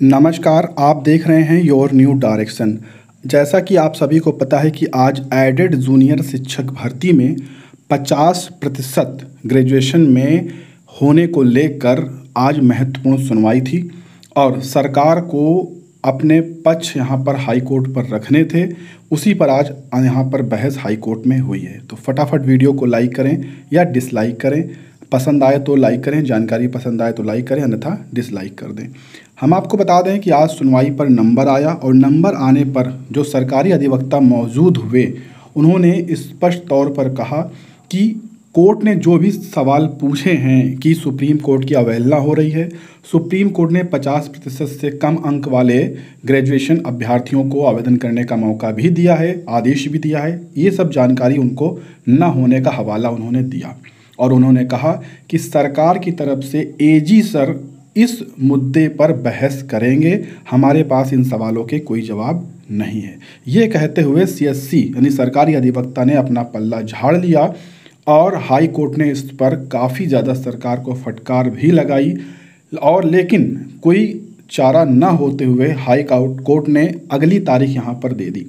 नमस्कार, आप देख रहे हैं योर न्यू डायरेक्शन जैसा कि आप सभी को पता है कि आज एडेड जूनियर शिक्षक भर्ती में 50 प्रतिशत ग्रेजुएशन में होने को लेकर आज महत्वपूर्ण सुनवाई थी और सरकार को अपने पक्ष यहाँ पर हाई कोर्ट पर रखने थे। उसी पर आज यहाँ पर बहस हाई कोर्ट में हुई है। तो फटाफट वीडियो को लाइक करें या डिसलाइक करें। पसंद आए तो लाइक करें, जानकारी पसंद आए तो लाइक करें, अन्यथा डिसलाइक कर दें। हम आपको बता दें कि आज सुनवाई पर नंबर आया और नंबर आने पर जो सरकारी अधिवक्ता मौजूद हुए, उन्होंने स्पष्ट तौर पर कहा कि कोर्ट ने जो भी सवाल पूछे हैं कि सुप्रीम कोर्ट की अवहेलना हो रही है, सुप्रीम कोर्ट ने 50 प्रतिशत से कम अंक वाले ग्रेजुएशन अभ्यर्थियों को आवेदन करने का मौका भी दिया है, आदेश भी दिया है। ये सब जानकारी उनको न होने का हवाला उन्होंने दिया। और उन्होंने कहा कि सरकार की तरफ़ से एजी सर इस मुद्दे पर बहस करेंगे। हमारे पास इन सवालों के कोई जवाब नहीं है। ये कहते हुए सीएससी यानी सरकारी अधिवक्ता ने अपना पल्ला झाड़ लिया और हाई कोर्ट ने इस पर काफ़ी ज़्यादा सरकार को फटकार भी लगाई और लेकिन कोई चारा न होते हुए हाई कोर्ट ने अगली तारीख यहाँ पर दे दी।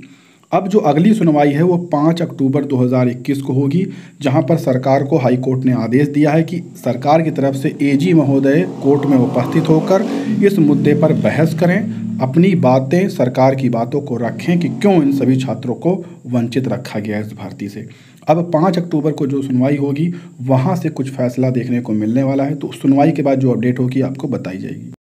अब जो अगली सुनवाई है वो पाँच अक्टूबर 2021 को होगी, जहाँ पर सरकार को हाई कोर्ट ने आदेश दिया है कि सरकार की तरफ़ से एजी महोदय कोर्ट में उपस्थित होकर इस मुद्दे पर बहस करें, अपनी बातें, सरकार की बातों को रखें कि क्यों इन सभी छात्रों को वंचित रखा गया है इस भर्ती से। अब पाँच अक्टूबर को जो सुनवाई होगी, वहाँ से कुछ फैसला देखने को मिलने वाला है तो सुनवाई के बाद जो अपडेट होगी, आपको बताई जाएगी।